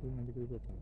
그런 얘기들도 다